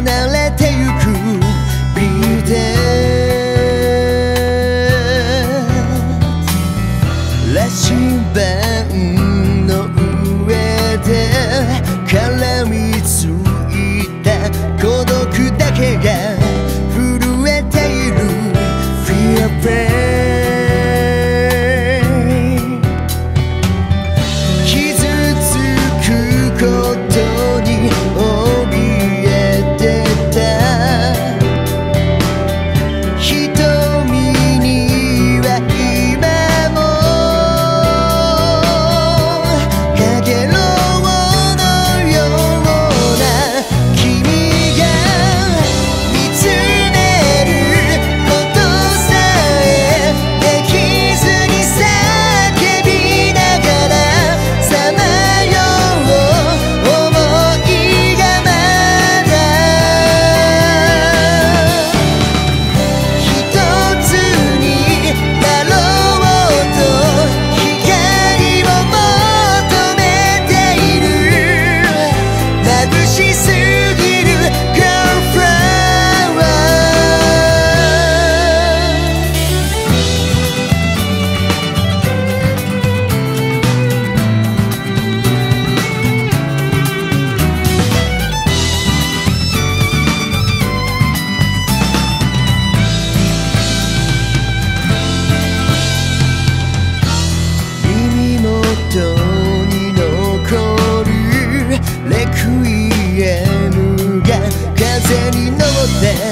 能量後に残るレクイエムが風に乗って